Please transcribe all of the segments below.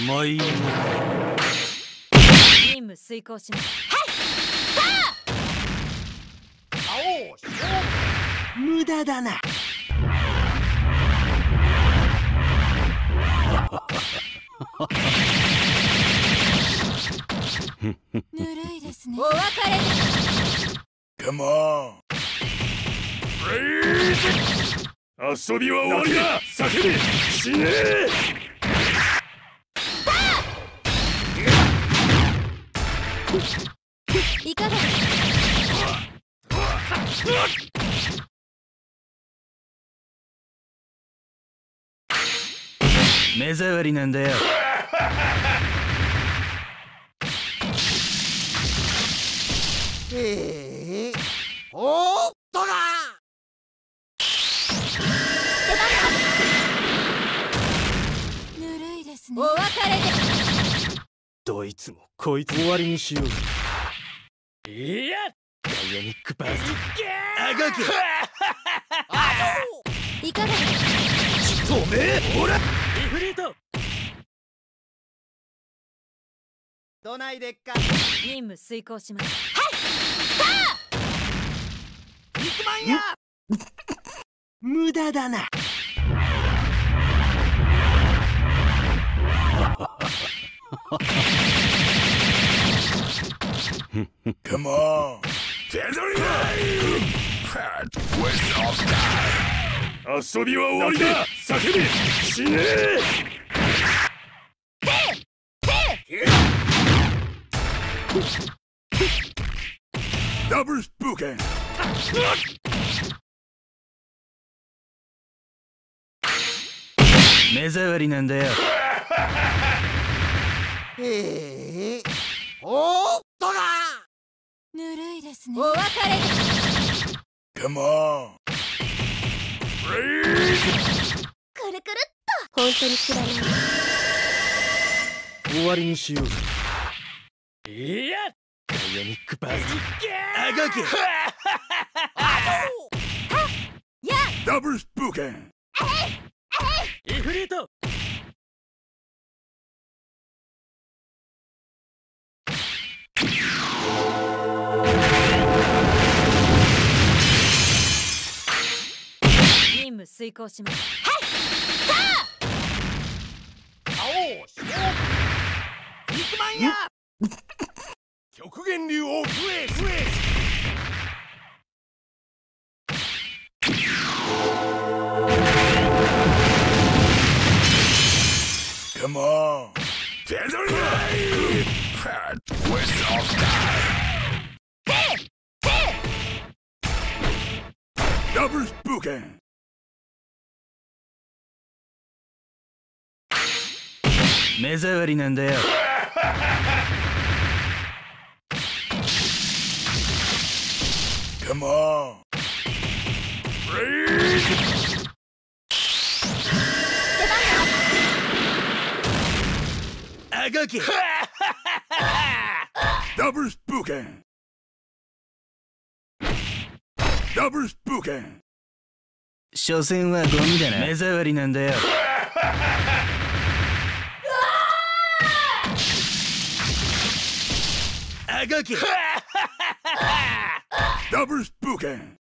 もういい任務遂行します無駄だな。ぬるいですね。お別れ。カモン遊びは終わりだ。叫び死ねいかが？です目障りなんだよ。ええおどいつもこいつ終わりにしよう。いやダイヤニックバーストあがけいかがです止めほら。リフリート。どないでっか？任務遂行します。肉まんや！無駄だな Come on! 手取りだ遊びは終わりだ叫び死ねダブルスプーケン目障りなんだよええおーっとだ。ぬるいですね。お別れ。で Come on! くるくるっと。本当に知らない終わりにしよう。いや。ダイヤニックバーストあがけダブルスプーケンイフリート遂行します肉まんや極限流を食え食え Come on! 手取りだ Waste of time! ダブルスプーケン目障りなんだよ。Come on! あがけダブルスプーケンダブルスプーケン所詮はゴミだな目障りなんだよ Tagaki. Double Spookin'.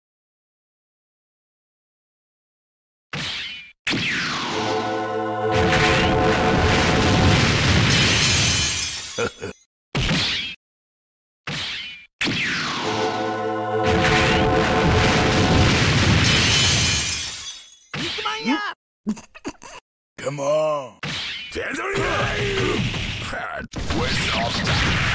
Come on! Tether! Where's the?